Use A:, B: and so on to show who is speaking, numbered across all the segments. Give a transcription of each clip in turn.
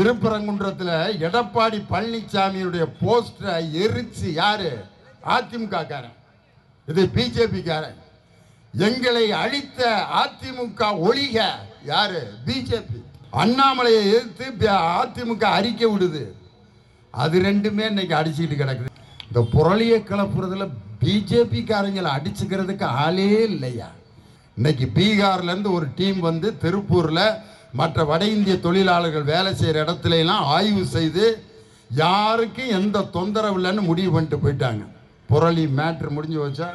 A: திருப்பரங்குன்றத்தில் எடப்பாடி பழனிசாமியுடைய போஸ்டரை எரிச்சு யாரு? அதிமுக காரன் இது பிஜேபி காரன் எங்களை அழித்த அதிமுக ஒழிக யாரு? பிஜேபி. அண்ணாமலையை எதிர்த்து அதிமுக அறிக்கை விடுது. அது ரெண்டுமே இன்னைக்கு அடிச்சுக்கிட்டு கிடக்குது. இந்த புரளியை கிளப்புறதுல பிஜேபிக்காரங்களை அடிச்சுக்கிறதுக்கு ஆளே இல்லையா? இன்னைக்கு பீகார்லேருந்து ஒரு டீம் வந்து திருப்பூரில் மற்ற வட இந்திய தொழிலாளர்கள் வேலை செய்கிற இடத்துலலாம் ஆய்வு செய்து யாருக்கும் எந்த தொந்தரவு இல்லைன்னு முடிவு பண்ணிட்டு போயிட்டாங்க. புரளி மேட்ரு முடிஞ்சு வச்சா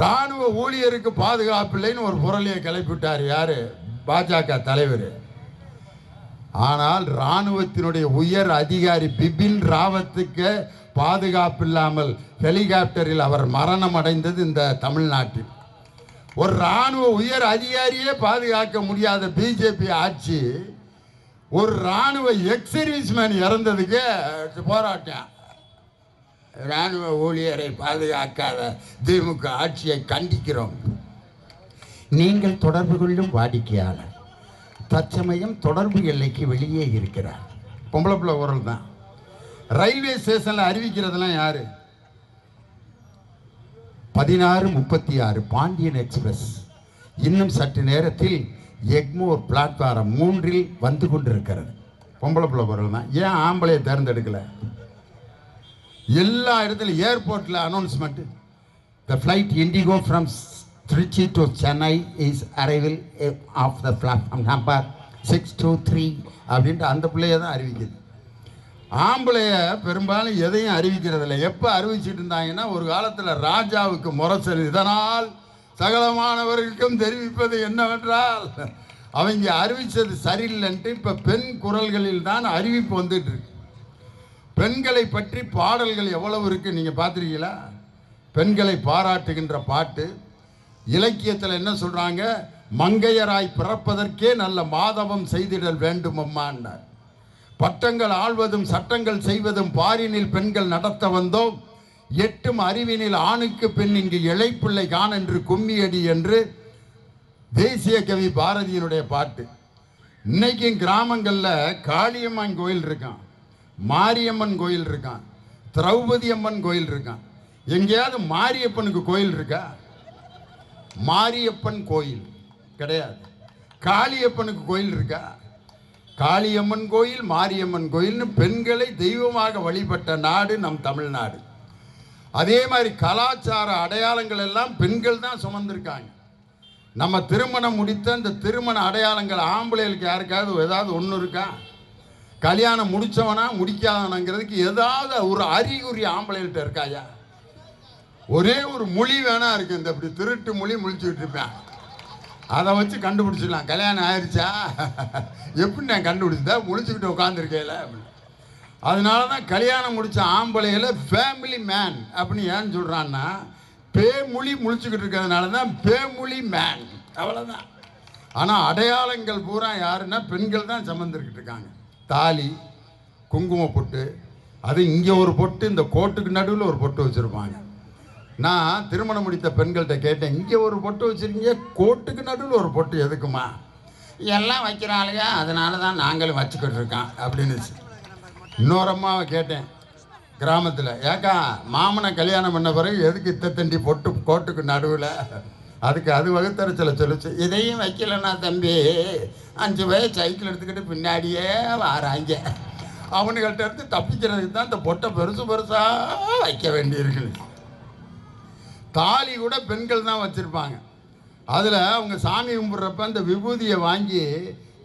A: ராணுவ ஊழியருக்கு பாதுகாப்பு இல்லைன்னு ஒரு புரளியை கிளப்பி விட்டார் பாஜக தலைவர். ஆனால் ராணுவத்தினுடைய உயர் அதிகாரி பிபின் ராவத்துக்கு பாதுகாப்பு இல்லாமல் ஹெலிகாப்டரில் அவர் மரணம் அடைந்தது இந்த தமிழ்நாட்டில். ஒரு ராணுவ உயர் அதிகாரியே பாதுகாக்க முடியாத பிஜேபி ஆட்சி ஒரு ராணுவ எக்ஸ் சர்வீஸ்மேன் இறந்ததுக்கு போராட்டம். ராணுவ ஊழியரை பாதுகாக்காத திமுக ஆட்சியை கண்டிக்கிறோம். நீங்கள் தொடர்பு கொள்ளும் வாடிக்கையாளர். தற்சமயம் தொடர்பு எல்லைக்கு வெளியே இருக்கிறார். பொம்பளை பிள்ளை உரல் தான் ரயில்வே ஸ்டேஷனில் அறிவிக்கிறதெல்லாம் யாரு? பதினாறு முப்பத்தி ஆறு பாண்டியன் எக்ஸ்பிரஸ். இன்னும் சற்று நேரத்தில் எக்மோர் பிளாட்ஃபாரம் மூன்றில் வந்து கொண்டிருக்கிறது. பொம்பளை பிள்ளை பொருள் தான் ஏன் ஆம்பளையை தேர்ந்தெடுக்கலை? எல்லா இடத்துலையும் ஏர்போர்ட்டில் announcement the flight IndiGo from Trichy to Chennai is arrival of the platform number six two three அப்படின்ட்டு அந்த பிள்ளையை தான் அறிவிக்குது. ஆம்பளைய பெரும்பாலும் எதையும் அறிவிக்கிறதில்ல. எப்போ அறிவிச்சிட்டு இருந்தாங்கன்னா ஒரு காலத்தில் ராஜாவுக்கு முரசல் இதனால் சகலமானவர்களுக்கும் தெரிவிப்பது என்னவென்றால் அவங்க அறிவித்தது சரியில்லைன்ட்டு இப்போ பெண் குரல்களில் தான் அறிவிப்பு வந்துட்டு இருக்கு. பெண்களை பற்றி பாடல்கள் எவ்வளவு இருக்கு நீங்கள் பார்த்துருக்கீங்களா பெண்களை பாராட்டுகின்ற பாட்டு. இலக்கியத்தில் என்ன சொல்கிறாங்க மங்கையராய் பிறப்பதற்கே நல்ல மாதவம் செய்திடல் வேண்டும் அம்மான்னார் பட்டங்கள் ஆள்வதும் சட்டங்கள் செய்வதும் பாரினில் பெண்கள் நடத்த வந்தோம். எட்டும் அறிவினில் ஆணுக்கு பெண் இங்கு இழைப்பிள்ளை கான் என்று கும்மியடி என்று தேசிய கவி பாரதியினுடைய பாட்டு. இன்னைக்கும் கிராமங்களில் காளியம்மன் கோயில் இருக்கான் மாரியம்மன் கோயில் இருக்கான் திரௌபதி அம்மன் கோயில் இருக்கான். எங்கேயாவது மாரியப்பனுக்கு கோயில் இருக்கா? மாரியப்பன் கோயில் கிடையாது. காளியப்பனுக்கு கோயில் இருக்கா? காளியம்மன் கோயில் மாரியம்மன் கோயில்னு பெண்களை தெய்வமாக வழிபட்ட நாடு நம் தமிழ்நாடு. அதே மாதிரி கலாச்சார அடையாளங்கள் எல்லாம் பெண்கள் தான் சுமந்திருக்காங்க. நம்ம திருமணம் முடித்த இந்த திருமண அடையாளங்கள் ஆம்பளைகளுக்கு யாருக்காவது ஏதாவது ஒன்று இருக்கா? கல்யாணம் முடித்தவனா முடிக்காதவனாங்கிறதுக்கு ஏதாவது ஒரு அறிகுறி ஆம்பளைகிட்ட இருக்காயா? ஒரே ஒரு மொழி வேணா இருக்கு. இந்த இப்படி திருட்டு மொழி முழிச்சுக்கிட்டு இருப்பேன். அதை வச்சு கண்டுபிடிச்சிடலாம் கல்யாணம் ஆயிடுச்சா எப்படி நான் கண்டுபிடிச்சதா? முடிச்சுக்கிட்டு உட்காந்துருக்கேல அப்படின்னு. அதனால தான் கல்யாணம் முடித்த ஆம்பளையில் ஃபேமிலி மேன் அப்படின்னு ஏன்னு சொல்கிறான்னா பேமொழி முழிச்சுக்கிட்டு இருக்கிறதுனால தான் பேமொழி மேன் அவ்வளோதான் ஆனால் அடையாளங்கள் பூரா யாருன்னா பெண்கள் தான் சமந்துருக்கிட்டு இருக்காங்க. தாலி குங்கும பொட்டு அது இங்கே ஒரு பொட்டு இந்த கோட்டுக்கு நடுவில் ஒரு பொட்டு வச்சுருப்பாங்க. நான் திருமணம் முடித்த பெண்கள்கிட்ட கேட்டேன் இங்கே ஒரு பொட்டு வச்சுருக்கீங்க கோட்டுக்கு நடுவில் ஒரு பொட்டு எதுக்குமா? எல்லாம் வைக்கிறாளுங்க அதனால தான் நாங்களும் வச்சுக்கிட்டு இருக்கோம் அப்படின்னு இன்னொரு அம்மாவை கேட்டேன் கிராமத்தில் ஏக்கா மாமனை கல்யாணம் பண்ண பிறகு எதுக்கு இத்த தண்டி பொட்டு கோட்டுக்கு நடுவில்? அதுக்கு அது வகுத்தறிச்சலை சொல்லுச்சு. இதையும் வைக்கலன்னா தம்பி அஞ்சு பேர் சைக்கிள் எடுத்துக்கிட்டு பின்னாடியே வாராங்க. அவனுங்கள்ட்ட இருந்து தப்பிக்கிறதுக்கு தான் இந்த பொட்டை பெருசு பெருசாக வைக்க வேண்டியிருக்கு தாலி கூட பெண்கள் தான் வச்சுருப்பாங்க. அதில் அவங்க சாமி கும்பிட்றப்ப அந்த விபூதியை வாங்கி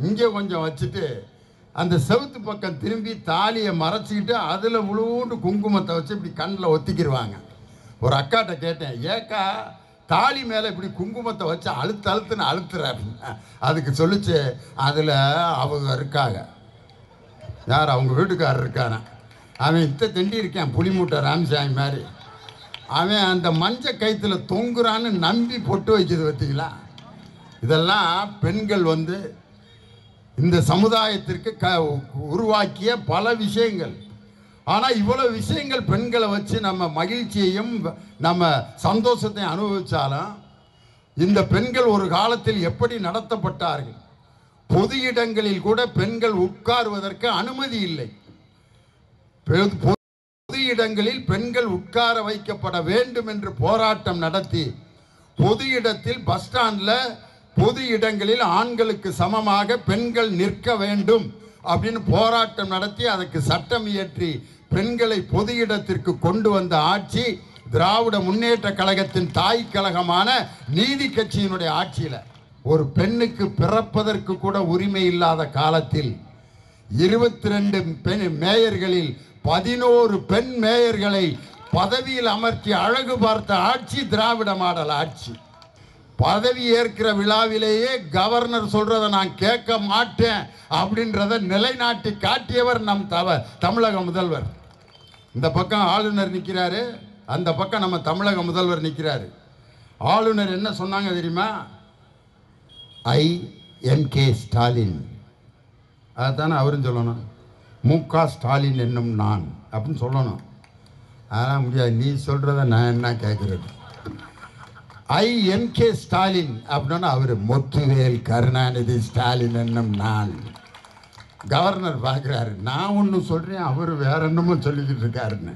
A: இங்கே கொஞ்சம் வச்சுட்டு அந்த செவுத்து பக்கம் திரும்பி தாலியை மறைச்சிக்கிட்டு அதில் முழுவண்டு குங்குமத்தை வச்சு இப்படி கண்ணில் ஒத்திக்கிடுவாங்க ஒரு அக்காட்ட கேட்டேன் ஏக்கா தாலி மேலே இப்படி குங்குமத்தை வச்சு அழுத்து அழுத்துன்னு அழுத்துற. அப்படின்னு அதுக்கு சொல்லிச்சு அதில் அவங்க இருக்காங்க. யார் அவங்க வீட்டுக்காரர் இருக்காரா அவன் இத்த திண்டி இருக்கேன் புளிமூட்டை ராமசாமி மாதிரி. அவன் அந்த மஞ்ச கைத்தில் தொங்குறான்னு நம்பி பொட்டு வைக்கிறது பார்த்தீங்களா? இதெல்லாம் பெண்கள் வந்து இந்த சமுதாயத்திற்கு க உருவாக்கிய பல விஷயங்கள். ஆனால் இவ்வளோ விஷயங்கள் பெண்களை வச்சு நம்ம மகிழ்ச்சியையும் நம்ம சந்தோஷத்தையும் அனுபவித்தாலும் இந்த பெண்கள் ஒரு காலத்தில் எப்படி நடத்தப்பட்டார்கள்? பொது இடங்களில் கூட பெண்கள் உட்காருவதற்கு அனுமதி இல்லை. பெ- பொது இடங்களில் பெண்கள் உட்கார வைக்கப்பட வேண்டும் என்று போராட்டம் நடத்தி பொது இடத்தில் பஸ் ஸ்டாண்டில் பொது இடங்களில் ஆண்களுக்கு சமமாக பெண்கள் நிற்க வேண்டும் அப்படின்னு போராட்டம் நடத்தி அதற்கு சட்டம் இயற்றி பெண்களை பொது இடத்திற்கு கொண்டு வந்த ஆட்சி திராவிட முன்னேற்ற கழகத்தின் தாய் கழகமான நீதி கட்சியினுடைய ஆட்சியில். ஒரு பெண்ணுக்கு பிறப்பதற்கு கூட உரிமை இல்லாத காலத்தில் இருபத்தி ரெண்டு பெண் மேயர்களில் பதினோரு பெண் மேயர்களை பதவியில் அமர்த்தி அழகு பார்த்த ஆட்சி திராவிட மாடல் ஆட்சி. பதவி ஏற்கிற விழாவிலேயே கவர்னர் சொல்றதை நான் கேட்க மாட்டேன் அப்படின்றத நிலைநாட்டி காட்டியவர் நம் தவ தமிழக முதல்வர். இந்த பக்கம் ஆளுநர் நிற்கிறாரு அந்த பக்கம் நம்ம தமிழக முதல்வர் நிற்கிறாரு ஆளுநர் என்ன சொன்னாங்க தெரியுமா? I M K Stalin. அதுதானே அவரும் சொல்லணும். மு க ஸ்டாலின் என்னும் நான் அப்படின்னு சொல்லணும். அதெல்லாம் முடியாது. நீ சொல்கிறத நான் என்ன கேட்குறது ஐ எம் கே ஸ்டாலின் அப்படின்னா அவர் மொத்துவேல் கருணாநிதி ஸ்டாலின் என்னும் நான். கவர்னர் பார்க்குறாரு. நான் ஒன்று சொல்கிறேன் அவர் வேற என்னமோ சொல்லிக்கிட்டு இருக்காருன்னு.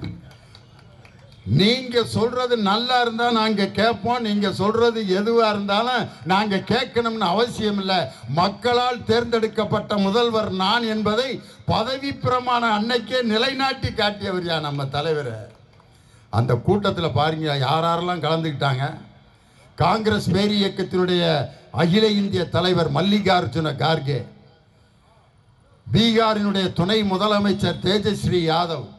A: நீங்க சொல்றது நல்லா இருந்தா நாங்க கேட்போம் நீங்க சொல்றது எதுவா இருந்தாலும் நாங்க கேட்கணும்னு அவசியம் இல்லை. மக்களால் தேர்ந்தெடுக்கப்பட்ட முதல்வர் நான் என்பதை பதவி பிரமாண அன்னைக்கே நிலைநாட்டி காட்டியவர் யா நம்ம தலைவர். அந்த கூட்டத்தில் பாருங்க யார் யாரெல்லாம் கலந்துக்கிட்டாங்க? காங்கிரஸ் பேரி இயக்கத்தினுடைய அகில இந்திய தலைவர் மல்லிகார்ஜுன கார்கே பீகாரினுடைய துணை முதலமைச்சர் தேஜஸ்ரீ யாதவ்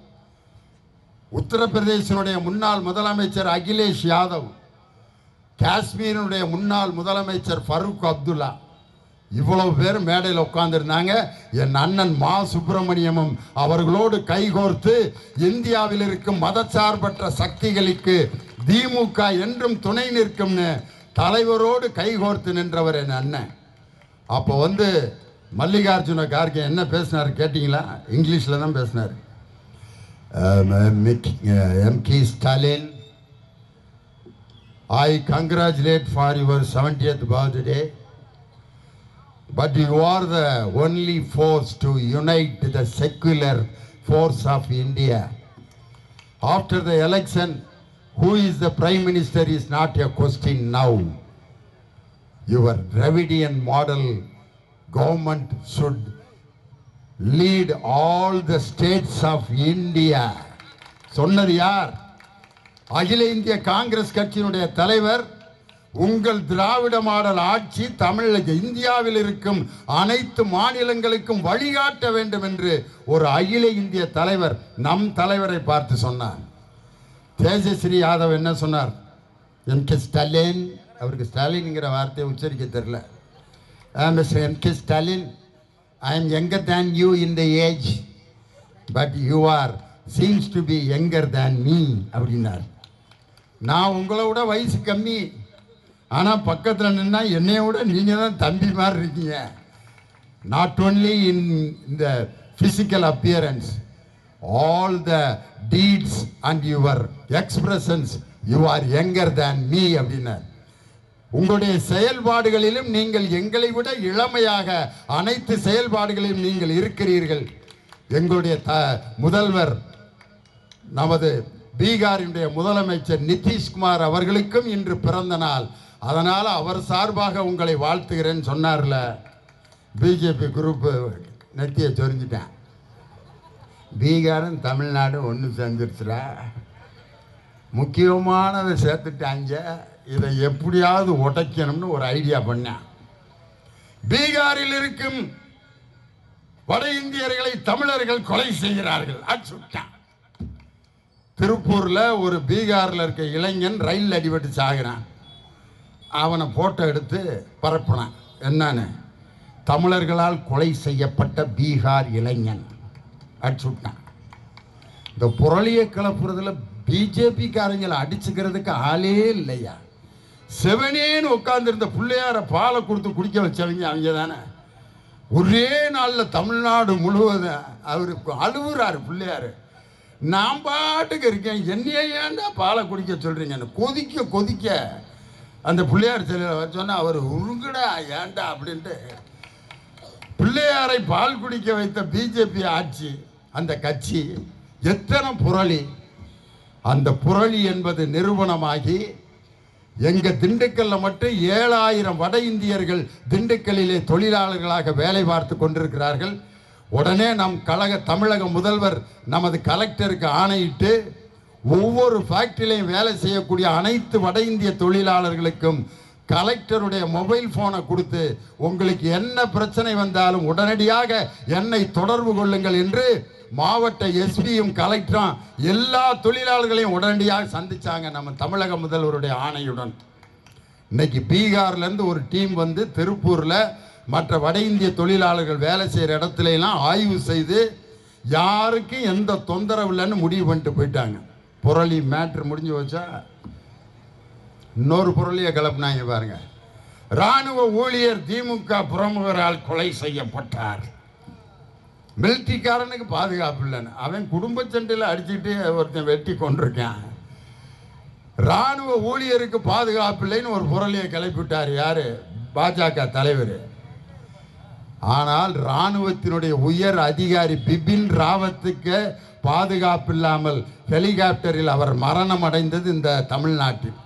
A: உத்தரப்பிரதேசனுடைய முன்னாள் முதலமைச்சர் அகிலேஷ் யாதவ் காஷ்மீரினுடைய முன்னாள் முதலமைச்சர் ஃபரூக் அப்துல்லா இவ்வளவு பேர் மேடையில் உட்கார்ந்துருந்தாங்க. என் அண்ணன் மா சுப்பிரமணியமும் அவர்களோடு கைகோர்த்து இந்தியாவில் இருக்கும் மதச்சார்பற்ற சக்திகளுக்கு திமுக என்றும் துணை நிற்கும்னு தலைவரோடு கைகோர்த்து நின்றவர் என் அண்ணன். அப்போ வந்து மல்லிகார்ஜுன கார்கே என்ன பேசினார் கேட்டிங்களா? இங்கிலீஷில் தான் பேசினார். Um, um, M.K. Uh, Stalin, I congratulate for your 70th birthday, but you are the only force to unite the secular force of India. After the election, who is the Prime Minister is not a question now. Your Dravidian model government should lead all the states of India சொன்னது யார்? அகில இந்திய காங்கிரஸ் கட்சியினுடைய தலைவர் உங்கள் திராவிட model ஆட்சி தமிழக இந்தியாவில் இருக்கும் அனைத்து மாநிலங்களுக்கும் வழிகாட்ட வேண்டும் என்று ஒரு அகில இந்திய தலைவர் நம் தலைவரை பார்த்து சொன்னார். தேஜஸ்ரீ யாதவ் என்ன சொன்னார்? எம் கே ஸ்டாலின் அவருக்கு ஸ்டாலின்ங்கிற வார்த்தையை உச்சரிக்க தெரியல. Mister M K Stalin I am younger than you in the age, but you are seems to be younger than me அப்படின்னார். நான் உங்களை விட வயசு கம்மி. ஆனால் பக்கத்தில் நின்னா என்னைய விட நீங்கள் தான் தம்பி மாதிரி இருக்கீங்க. நாட் ஓன்லி இன் இந்த physical appearance all the deeds and your expressions you are younger than me அப்படின்னார். உங்களுடைய செயல்பாடுகளிலும் நீங்கள் எங்களை விட இளமையாக அனைத்து செயல்பாடுகளிலும் நீங்கள் இருக்கிறீர்கள். எங்களுடைய த முதல்வர் நமது பீகாரினுடைய முதலமைச்சர் நிதிஷ்குமார் அவர்களுக்கும் இன்று பிறந்த நாள். அதனால் அவர் சார்பாக உங்களை வாழ்த்துகிறேன்னு சொன்னார்ல. BJP group நெத்தியை சொரிஞ்சிட்டேன். பீகாரும் தமிழ்நாடும் ஒன்று சேர்ந்துருச்சுடா. முக்கியமானதை சேர்த்துட்டாங்க. இதை எப்படியாவது உடைக்கணும்னு ஒரு ஐடியா பண்ணேன். பீகாரில் இருக்கும் வட இந்தியர்களை தமிழர்கள் கொலை செய்கிறார்கள். அச்சுட்டான் திருப்பூர்ல ஒரு பீகார்ல இருக்க இளைஞன் ரயில் அடிபட்டு சாகிறான். அவனை ஃபோட்டோ எடுத்து பரப்புனான். என்னன்னு? தமிழர்களால் கொலை செய்யப்பட்ட பீகார் இளைஞன். அடிச்சுட்டான் இந்த புரளியை கிளப்புறதுல பிஜேபிக்காரங்களை அடிச்சுக்கிறதுக்கு ஆளே இல்லையா? செவனேன்னு உட்காந்துருந்த பிள்ளையார பாலை கொடுத்து குடிக்க வச்சவங்க அவங்க தானே. ஒரே நாளில் தமிழ்நாடு முழுவதும் அவர் அழுவுறாரு பிள்ளையார். நான் பாட்டுக்கு இருக்கேன் என்னையே ஏன்டா பாலை குடிக்க சொல்கிறீங்கன்னு கொதிக்க கொதிக்க அந்த பிள்ளையார் சிலையில் வச்சோன்னா அவர் உருங்குடா ஏன்டா அப்படின்ட்டு பிள்ளையாரை பால் குடிக்க வைத்த பிஜேபி ஆட்சி அந்த கட்சி எத்தனை புரளி. அந்த புரளி என்பது நிறுவனமாகி எங்க திண்டுக்கல்ல மட்டும் ஏழாயிரம் வட இந்தியர்கள் திண்டுக்கல்லிலே தொழிலாளர்களாக வேலை பார்த்து கொண்டிருக்கிறார்கள். உடனே நம் கழக தமிழக முதல்வர் நமது கலெக்டருக்கு ஆணையிட்டு ஒவ்வொரு ஃபேக்டரியிலையும் வேலை செய்யக்கூடிய அனைத்து வட இந்திய தொழிலாளர்களுக்கும் கலெக்டருடைய மொபைல் ஃபோனை கொடுத்து உங்களுக்கு என்ன பிரச்சனை வந்தாலும் உடனடியாக என்னை தொடர்பு கொள்ளுங்கள் என்று மாவட்ட எஸ்பியும் கலெக்டரும் எல்லா தொழிலாளர்களையும் உடனடியாக சந்திச்சாங்க நம்ம தமிழக முதல்வருடைய ஆணையுடன். இன்னைக்கு பீகார்லேருந்து ஒரு டீம் வந்து திருப்பூரில் மற்ற வட இந்திய தொழிலாளர்கள் வேலை செய்கிற இடத்துலலாம் ஆய்வு செய்து யாருக்கும் எந்த தொந்தரவு இல்லைன்னு முடிவு பண்ணிட்டு போயிட்டாங்க. புரளி மேட்ரு முடிஞ்சு வச்சா இன்னொரு புரளியை கிளப்புனாங்க பாருங்க. ராணுவ ஊழியர் திமுக பிரமுகரால் கொலை செய்யப்பட்டார். மிலிட்ரிக்காரனுக்கு பாதுகாப்பு இல்லைன்னு. அவன் குடும்ப சண்டையில் அடிச்சுட்டு ஒருத்தன் வெட்டி கொண்டிருக்கான் ராணுவ ஊழியருக்கு பாதுகாப்பு இல்லைன்னு ஒரு புரளியை கிளப்பிவிட்டார் யாரு? பாஜக தலைவர். ஆனால் ராணுவத்தினுடைய உயர் அதிகாரி பிபின் ராவத்துக்கு பாதுகாப்பு இல்லாமல் ஹெலிகாப்டரில் அவர் மரணம் அடைந்தது இந்த தமிழ்நாட்டில்.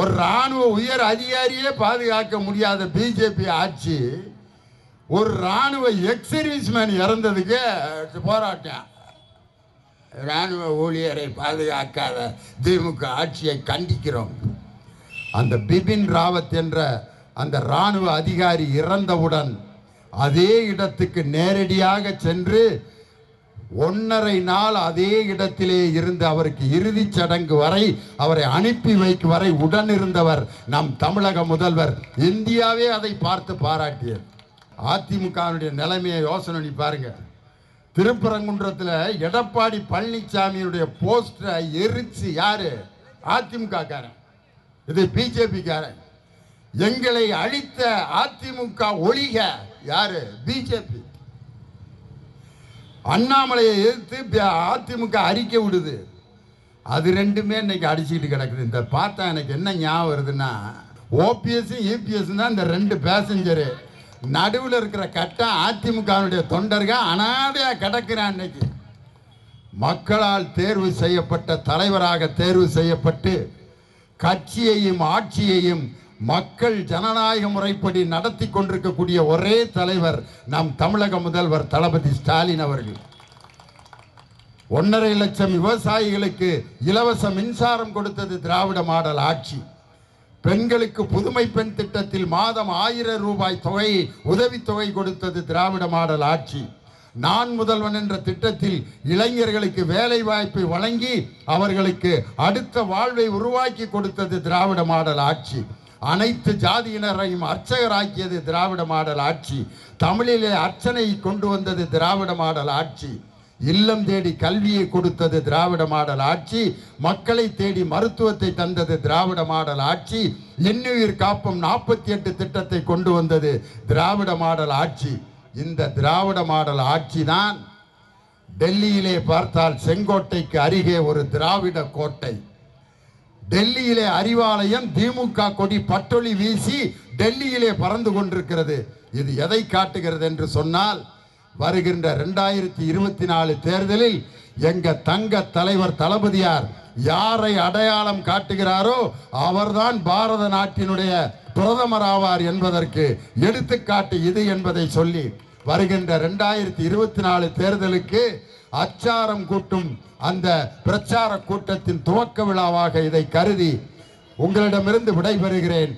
A: ஒரு ராணுவ உயர் அதிகாரியே பாதுகாக்க முடியாத பிஜேபி ஆட்சி ஒரு ராணுவ எக்ஸர்வீஸ்மேன் இறந்ததுக்கு போராட்டம். ராணுவ ஊழியரை பாதுகாக்காத திமுக ஆட்சியை கண்டிக்கிறோம். அந்த பிபின் ராவத் என்ற அந்த ராணுவ அதிகாரி இறந்தவுடன் அதே இடத்துக்கு நேரடியாக சென்று ஒன்றரை நாள் அதே இடத்திலே இருந்து அவருக்கு இறுதிச் சடங்கு வரை அவரை அனுப்பி வைக்கும் வரை உடன் இருந்தவர் நம் தமிழக முதல்வர். இந்தியாவே அதை பார்த்து பாராட்டியது. அதிமுகவினுடைய நிலைமையை யோசனை பண்ணி பாருங்க. திருப்பரங்குன்றத்தில் எடப்பாடி பழனிசாமியுடைய போஸ்டரை எரிச்சு யாரு? அதிமுக காரன் இது பிஜேபி காரன் எங்களை அழித்த அதிமுக ஒழிக யாரு? பிஜேபி. அண்ணாமலையை எதிர்த்து அதிமுக அறிக்கை விடுது. அது ரெண்டுமே இன்னைக்கு அடிச்சுக்கிட்டு கிடக்குது. இந்த பார்த்தா எனக்கு என்ன ஞாபகம் வருதுன்னா ஓபிஎஸ் இபிஎஸ் தான் இந்த ரெண்டு பேசஞ்சரு நடுவில் இருக்கிற கட்டம் அதிமுகவுடைய தொண்டர்கள் அனாதையாக கிடக்கிறான் இன்னைக்கு. மக்களால் தேர்வு செய்யப்பட்ட தலைவராக தேர்வு செய்யப்பட்டு கட்சியையும் ஆட்சியையும் மக்கள் ஜனநாயக முறைப்படி நடத்தி கொண்டிருக்கக்கூடிய ஒரே தலைவர் நம் தமிழக முதல்வர் தளபதி ஸ்டாலின் அவர்கள். ஒன்றரை லட்சம் விவசாயிகளுக்கு இலவச மின்சாரம் கொடுத்தது திராவிட மாடல் ஆட்சி. பெண்களுக்கு புதுமை பெண் திட்டத்தில் மாதம் ஆயிரம் ரூபாய் தொகை உதவித்தொகை கொடுத்தது திராவிட மாடல் ஆட்சி. நான் முதல்வன் என்ற திட்டத்தில் இளைஞர்களுக்கு வேலை வாய்ப்பை வழங்கி அவர்களுக்கு அடுத்த வாழ்வை உருவாக்கி கொடுத்தது திராவிட மாடல் ஆட்சி. அனைத்து ஜாதியினரையும் அர்ச்சகராக்கியது திராவிட மாடல் ஆட்சி. தமிழிலே அர்ச்சனை கொண்டு வந்தது திராவிட மாடல் ஆட்சி. இல்லம் தேடி கல்வியை கொடுத்தது திராவிட மாடல் ஆட்சி மக்களை தேடி மருத்துவத்தை தந்தது திராவிட மாடல் ஆட்சி எண்ணுயிர் காப்பம் நாற்பத்தி எட்டு திட்டத்தை கொண்டு வந்தது திராவிட மாடல் ஆட்சி. இந்த திராவிட மாடல் ஆட்சி தான் டெல்லியிலே பார்த்தால் செங்கோட்டைக்கு அருகே ஒரு திராவிட கோட்டை. டெல்லியிலே அறிவாலயம் திமுக கொடி பட்டொளி வீசி டெல்லியிலே பறந்து கொண்டிருக்கிறது. இது எதை காட்டுகிறது என்று சொன்னால் வருகின்ற ரெண்டாயிரத்தி இருபத்தி நாலு தேர்தலில் எங்க தங்க தலைவர் தளபதியார் யாரை அடையாளம் காட்டுகிறாரோ அவர்தான் பாரத நாட்டினுடைய பிரதமர் ஆவார் என்பதற்கு எடுத்துக்காட்டு இது என்பதை சொல்லி வருகின்ற ரெண்டாயிரத்தி இருபத்தி நாலு தேர்தலுக்கு அச்சாரம் கூட்டும் அந்த பிரச்சார கூட்டத்தின் துவக்க விழாவாக இதை கருதி உங்களிடமிருந்து விடைபெறுகிறேன்.